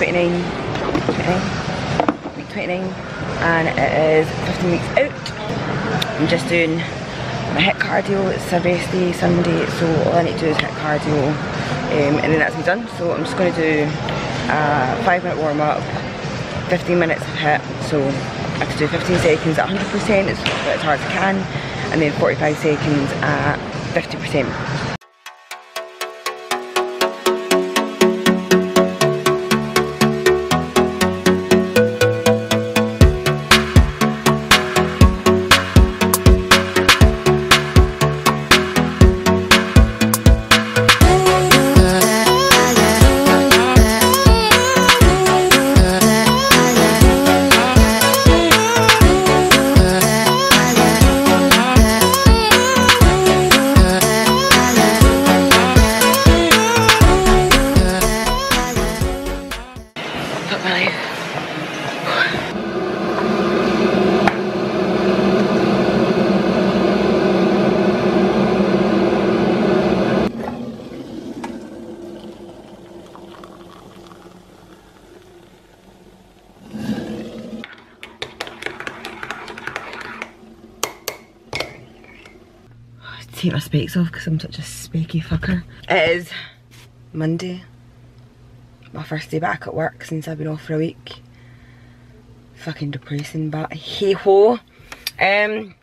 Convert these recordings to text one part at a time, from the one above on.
29, 29, week 29, and it is 15 weeks out. I'm just doing my HIIT cardio, it's a rest day Sunday, so all I need to do is HIIT cardio, um, and then that's me done. So I'm just going to do a 5 minute warm up, 15 minutes of HIIT, so I can do 15 seconds at 100%, it's as hard as I can, and then 45 seconds at 50%. Take my specs off because I'm such a specky fucker. It is Monday. My first day back at work since I've been off for a week. Fucking depressing, but hey ho. Um,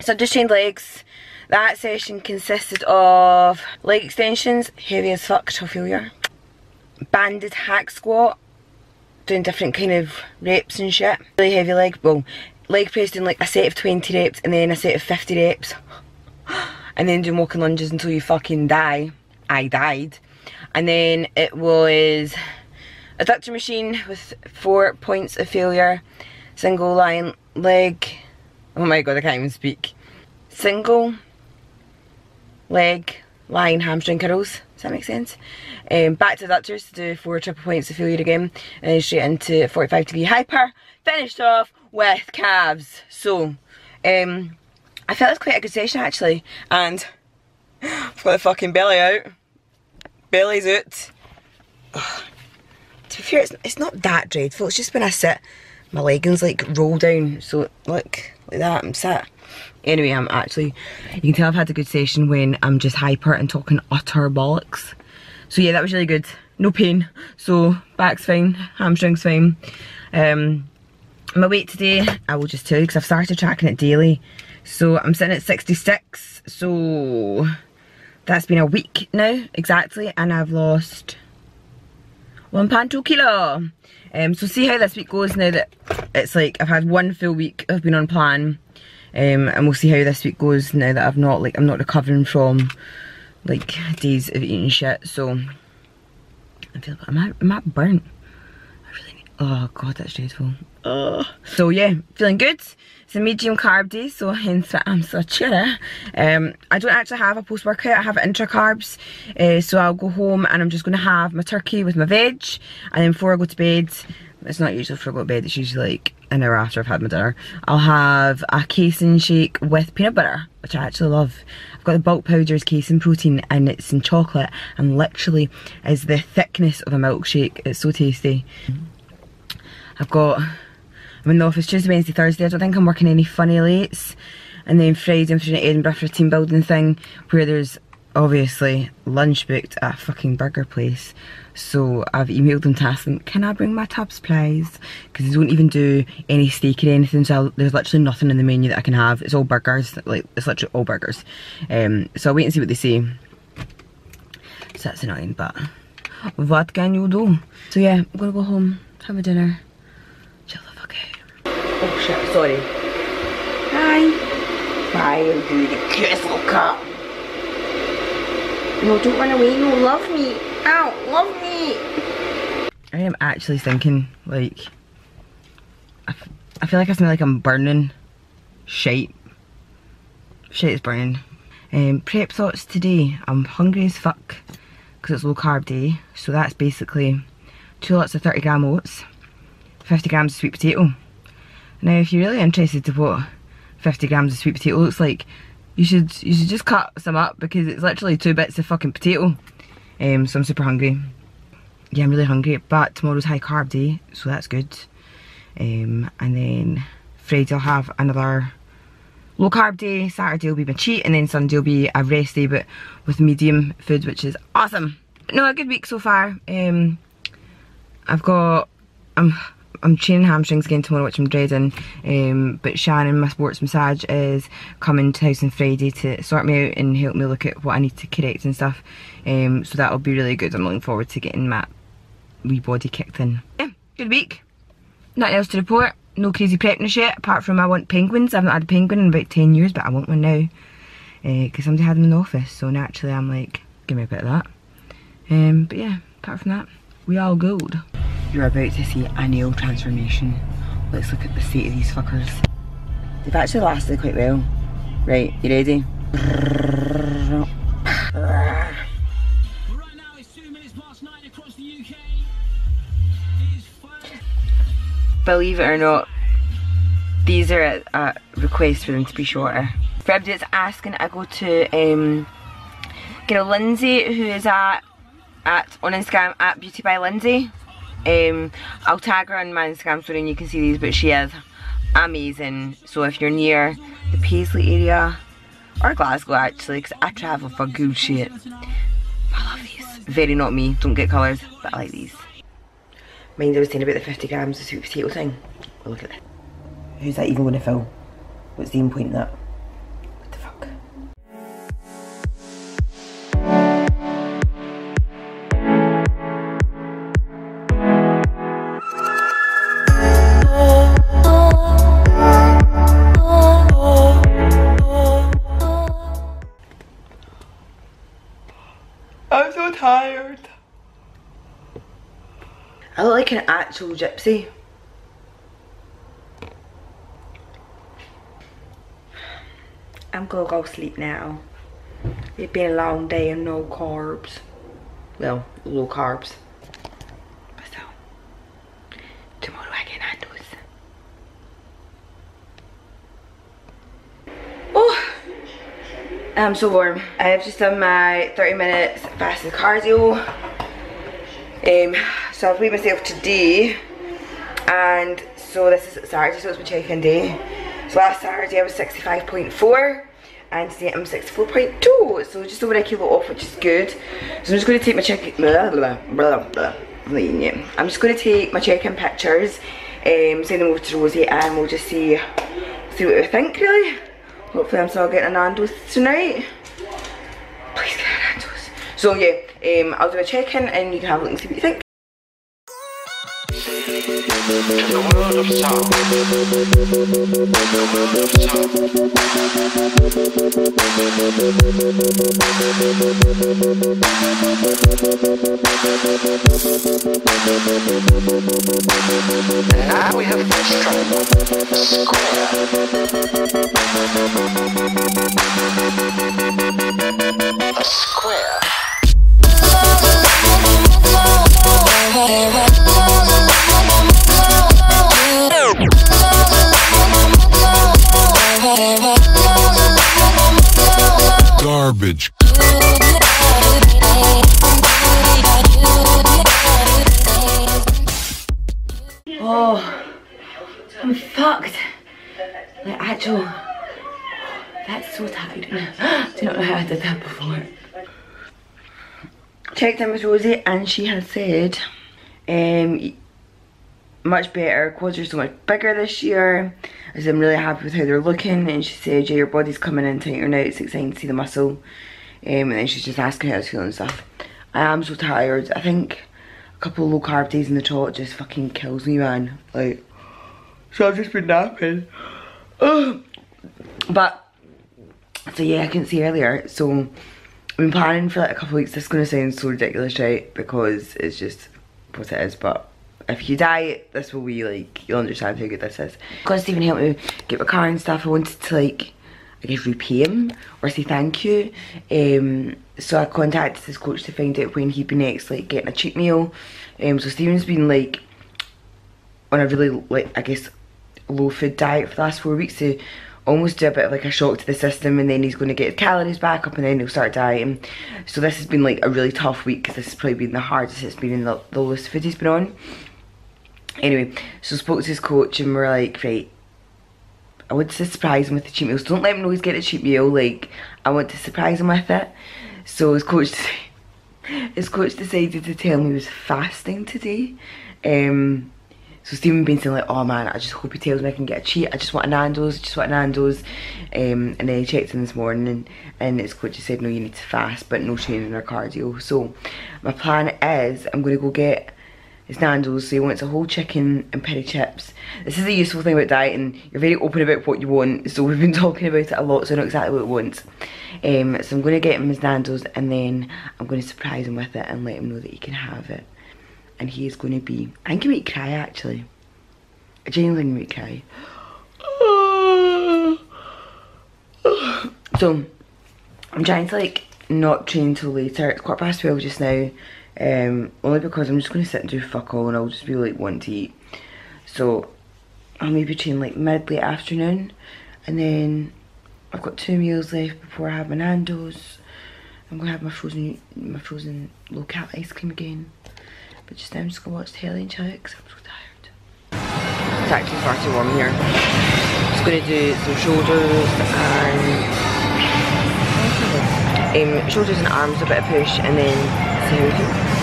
so I've just chained legs. That session consisted of leg extensions, heavy as fuck till failure. Banded hack squat, doing different kind of reps and shit. Really heavy leg, well, leg press doing like a set of 20 reps and then a set of 50 reps and then doing walking lunges until you fucking die. I died. And then it was a adductor machine with four points of failure, single line leg, oh my god I can't even speak, single leg lying hamstring curls, does that make sense? Um, back to adductors to do four triple points of failure again, and then straight into 45 degree hyper, finished off with calves. So, um, I felt it was quite a good session actually, and I've got the fucking belly out. Belly's out. Ugh. To be fair, it's, it's not that dreadful. It's just when I sit, my leggings like roll down. So look, like that, I'm sat. Anyway, I'm actually, you can tell I've had a good session when I'm just hyper and talking utter bollocks. So yeah, that was really good. No pain. So back's fine, hamstring's fine. Um, my weight today, I will just tell you because I've started tracking it daily. So I'm sitting at 66. So that's been a week now, exactly. And I've lost one pound two kilo. Um, so see how this week goes now that it's like I've had one full week I've been on plan. Um, and we'll see how this week goes now that I've not like I'm not recovering from like days of eating shit. So I feel am I am I burnt? I really need, oh god that's dreadful. Uh, so yeah, feeling good. It's a medium carb day, so hence I'm so chilly. Um, I don't actually have a post-workout, I have intra carbs. Uh, so I'll go home and I'm just going to have my turkey with my veg. And then before I go to bed, it's not usually before I go to bed, it's usually like an hour after I've had my dinner. I'll have a casein shake with peanut butter, which I actually love. I've got the bulk powders casein protein and it's in chocolate and literally is the thickness of a milkshake. It's so tasty. I've got I'm in the office Tuesday, Wednesday, Thursday. I don't think I'm working any funny lates. And then Friday I'm doing Edinburgh for a team building thing where there's obviously lunch booked at a fucking burger place. So I've emailed them to ask them, can I bring my tubs please? Because they don't even do any steak or anything, so I'll, there's literally nothing in the menu that I can have. It's all burgers, like it's literally all burgers. Um, so I'll wait and see what they say. So that's annoying, but what can you do? So yeah, I'm gonna go home, have a dinner, Oh shit, sorry. Hi. I Bye, do the kiss, little cat. No, don't run away. No, love me. Ow, love me. I am actually thinking, like, I, I feel like I smell like I'm burning shite. Shit is burning. Um, prep thoughts today. I'm hungry as fuck because it's low carb day. So that's basically two lots of 30 gram oats, 50 grams of sweet potato, now if you're really interested to what 50 grams of sweet potato looks like, you should you should just cut some up because it's literally two bits of fucking potato. Um, so I'm super hungry. yeah, I'm really hungry. But tomorrow's high carb day, so that's good. Um, and then Friday I'll have another low carb day. Saturday will be my cheat, and then Sunday will be a rest day, but with medium food, which is awesome. no, a good week so far. Um, I've got, I'm, I'm training hamstrings again tomorrow, which I'm dreading. Um, but Shannon, my sports massage, is coming to house on Friday to sort me out and help me look at what I need to correct and stuff. Um, so that'll be really good. I'm looking forward to getting my wee body kicked in. Yeah, good week. Nothing else to report. No crazy prepness yet, apart from I want penguins. I haven't had a penguin in about 10 years, but I want one now. Because uh, somebody had them in the office, so naturally I'm like, give me a bit of that. Um, but yeah, apart from that, we all good. You're about to see a nail transformation. Let's look at the state of these fuckers. They've actually lasted quite well. Right, you ready? Believe it or not, these are a, a request for them to be shorter. For everybody that's asking, I go to um, girl Lindsay, who is at at on Instagram at Beauty by Lindsay. Um, I'll tag her on my Instagram story and you can see these, but she is amazing. So if you're near the Paisley area, or Glasgow actually, because I travel for good shit. I love these. Very not me, don't get colours, but I like these. Mind I was saying about the 50 grams of sweet potato thing. look at that. Who's that even going to fill? What's the end point in that? Actual gypsy. I'm gonna go sleep now. It's been a long day and no carbs. Well, low carbs. So, tomorrow I get handles. Oh, I'm so warm. I have just done my 30 minutes fasted cardio. Um, so I've weighed myself today and so this is Saturday, so it's my check-in day. So last Saturday I was 65.4 and today I'm 64.2, so just over a kilo off, which is good. So I'm just going to take my check blah, blah, blah, blah, I'm just going to take my check-in pictures, um, send them over to Rosie and we'll just see, see what we think really. Hopefully I'm still getting a Nando's tonight. Please get a Nando's. So yeah, um, I'll do a check-in and you can have a look and see what you think. In the world of sound. Now we have struck a square. A square. I'm fucked. Like actual, that's so tired. I Do not know how I did that before? Checked in with Rosie and she has said um, much better. Quads are so much bigger this year. As I'm really happy with how they're looking. And she said, yeah, your body's coming in tighter now. It's exciting to see the muscle. Um, and then she's just asking how I was feeling and stuff. I am so tired. I think a couple low carb days in the trot just fucking kills me, man. Like, so I've just been napping. But, so yeah, I couldn't see earlier. So, I've been planning for like a couple of weeks. This is going to sound so ridiculous, right? Because it's just what it is. But if you die, this will be like, you'll understand how good this is. Because Stephen helped me get my car and stuff, I wanted to like, I guess repay him or say thank you. Um, so I contacted his coach to find out when he'd be next like getting a cheat meal. Um, so Stephen's been like on a really like I guess low food diet for the last four weeks. So almost do a bit of like a shock to the system and then he's going to get his calories back up and then he'll start dieting. So this has been like a really tough week because this has probably been the hardest it's been in the, the lowest food he's been on. Anyway, so spoke to his coach and we're like, right, I want to surprise him with the cheat meals. Don't let him know he's getting a cheat meal, like, I want to surprise him with it. So his coach, his coach decided to tell me he was fasting today. Um, so Stephen been saying like, oh man, I just hope he tells me I can get a cheat. I just want a Nando's, just want a Nando's. Um, and then he checked in this morning and, and his coach just said, no, you need to fast, but no training or cardio. So my plan is I'm going to go get his Nando's. So he wants a whole chicken and peri chips. This is a useful thing about dieting. You're very open about what you want. So we've been talking about it a lot, so I know exactly what he wants. Um, so I'm going to get him his Nando's and then I'm going to surprise him with it and let him know that he can have it and he is going to be, I think he might cry actually. I genuinely might cry. so, I'm trying to like not train till later. It's quarter past 12 just now. Um, only because I'm just going to sit and do fuck all and I'll just be like wanting to eat. So, I'll maybe train like mid, late afternoon. And then I've got two meals left before I have my Nando's. I'm going to have my frozen, my frozen low cat ice cream again. But just now I'm just gonna watch telly and chill because I'm so tired. It's actually far too warm here. Just gonna do some shoulders and um, shoulders and arms a bit of push and then see how we do.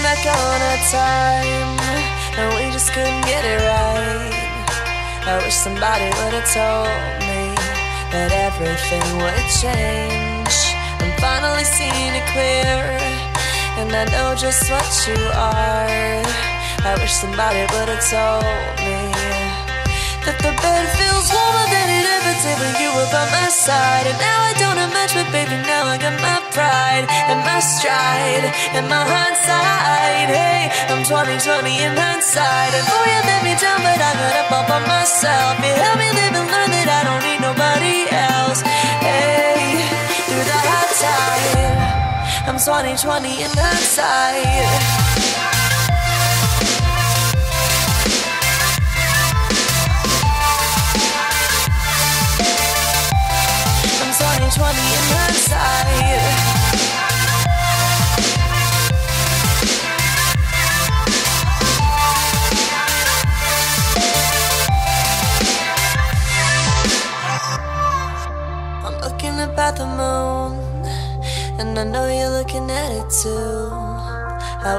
back on a time and we just couldn't get it right. I wish somebody would have told me that everything would change. I'm finally seeing it clear, and I know just what you are. I wish somebody would have told me that the bed feels warmer than it ever did when you were by my side. And now I don't but baby, now I got my pride and my stride and my hindsight. Hey, I'm 2020 in hindsight. And boy, you let me down, but I got up all by myself. You helped me live and learn that I don't need nobody else. Hey, through the hard time, I'm 2020 in hindsight. about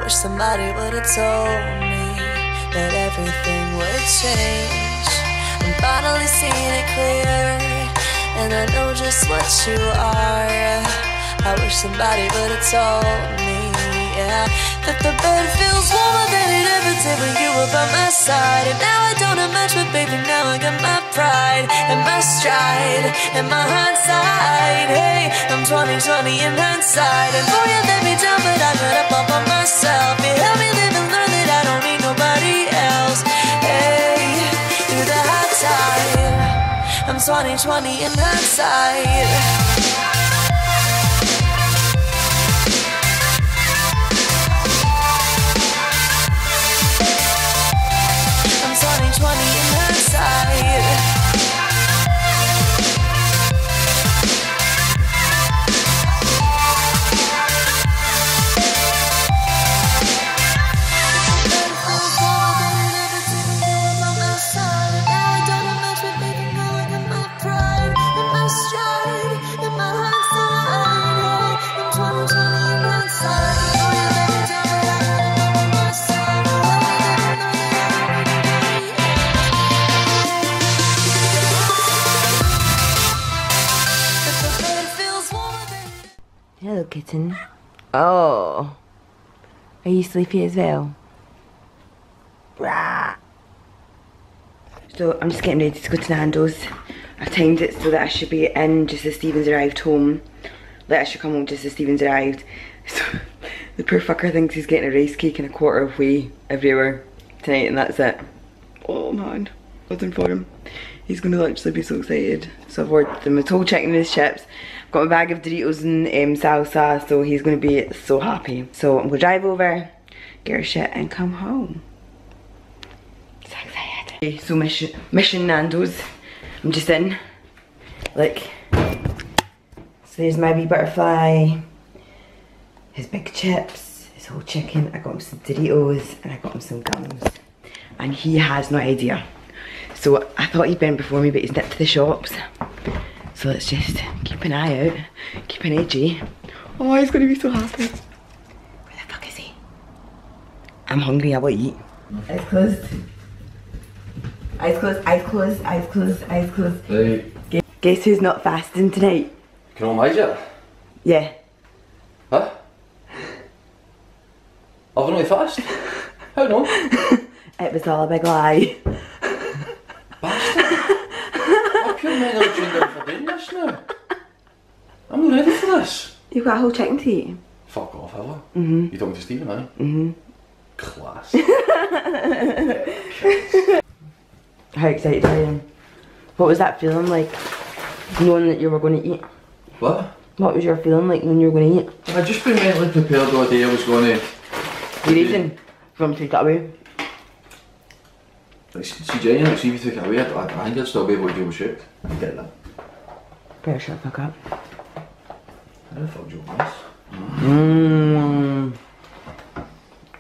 wish somebody would have told me that everything would change. I'm finally seeing it clear, and I know just what you are. I wish somebody would have told me, yeah, that the bed feels warmer did when you were by my side. And now I don't much, but baby, now I got my pride and my stride and my hindsight. Hey, I'm 2020 in hindsight. And boy, you let me down, but I got up all by myself. You helped me live and learn that I don't need nobody else. Hey, through the hard time, I'm 2020 in hindsight. Kitten. Oh. Are you sleepy as well? So I'm just getting ready to go to Nando's. I've timed it so that I should be in just as Stephen's arrived home. Like I should come home just as Stephen's arrived. So the poor fucker thinks he's getting a rice cake and a quarter of whey everywhere tonight and that's it. Oh man, nothing for him. He's gonna literally be so excited. So I've ordered him a whole chicken and chips. Got my bag of Doritos and um, salsa, so he's gonna be so happy. So I'm gonna drive over, get our shit, and come home. So excited. Okay, so mission, mission Nando's. I'm just in. Like, so there's my wee butterfly, his big chips, his whole chicken. I got him some Doritos and I got him some gums. And he has no idea. So I thought he'd been before me, but he's nipped to the shops. So let's just keep an eye out, keep an edgy. Oh, he's gonna be so happy. Where the fuck is he? I'm hungry, I will eat. Eyes closed. Eyes closed, eyes closed, eyes closed, eyes closed. Right. Gu- Guess who's not fasting tonight? Can I measure? Yeah. Huh? I've only fast. How no? It was all a big lie. I'm pure mentally tuned in for doing this now. I'm not ready for this. You've got a whole chicken to eat. Fuck off, have I? Mm-hmm. You talking to Stephen, eh? Mm-hmm. Class. How excited are you? What was that feeling like? Knowing that you were going to eat? what? What was your feeling like when you were going to eat? I'd just been mentally prepared all day I was going to... You're eating? From take that. Like, see, genuinely, see if you took it away, I, I, I think I'd still be able to deal with shit. I get that. Better shut the fuck up. How the fuck do you want this? Mmm.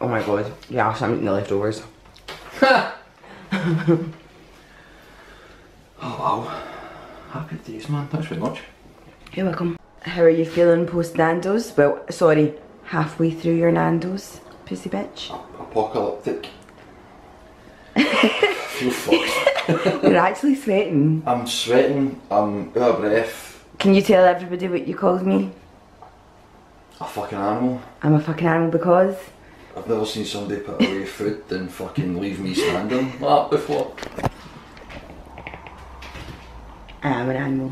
Oh my god. Yeah, I'm eating the leftovers. Oh wow. Happy days, man. Thanks very much. You're welcome. How are you feeling post Nando's? Well, sorry, halfway through your Nando's, pussy bitch. Apocalyptic. Feel fucked. You're actually sweating. I'm sweating, I'm out of breath. Can you tell everybody what you called me? A fucking animal. I'm a fucking animal because I've never seen somebody put away food and fucking leave me standing like that before. I am an animal.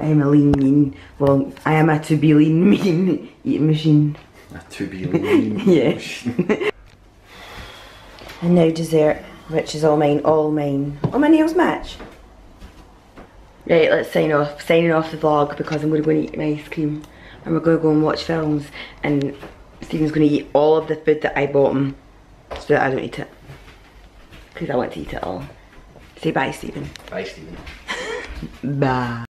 I am a lean mean. Well, I am a to be lean mean eating machine. A to be lean. Yeah. And now dessert, which is all mine, all mine. Oh, my nails match. Right, let's sign off. Signing off the vlog because I'm going to go and eat my ice cream. And we're going to go and watch films. And Stephen's going to eat all of the food that I bought him. So that I don't eat it. Because I want to eat it all. Say bye, Stephen. Bye, Stephen. Bye.